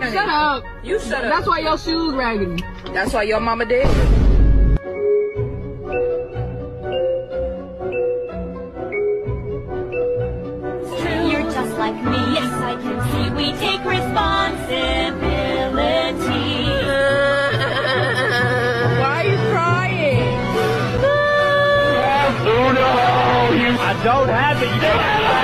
Shut up. You shut up. That's why your shoes raggedy. That's why your mama dead. You're just like me, yes, I can see we take responsibility. Why are you crying? Oh no! I don't have it.